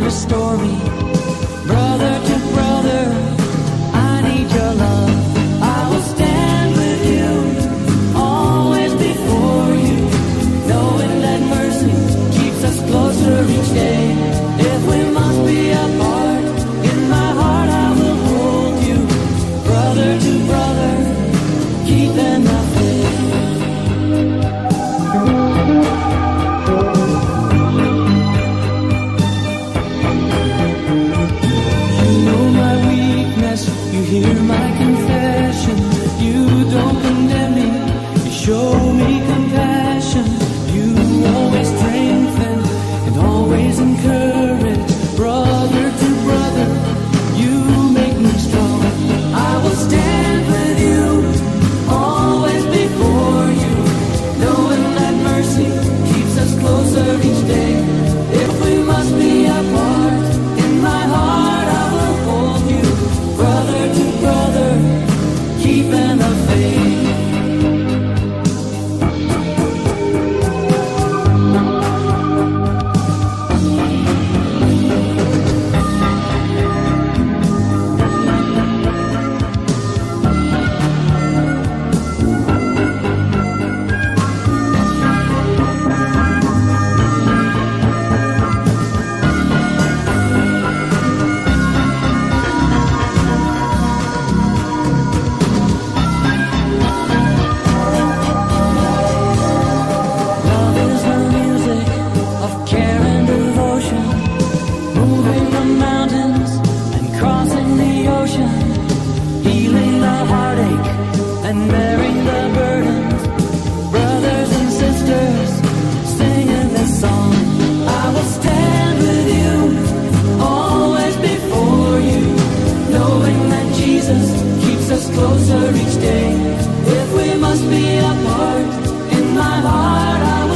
restore me. Brother to brother, I need your love. I will stand with you, always before you, knowing that mercy keeps us closer each day. keeps us closer each day. If we must be apart, in my heart I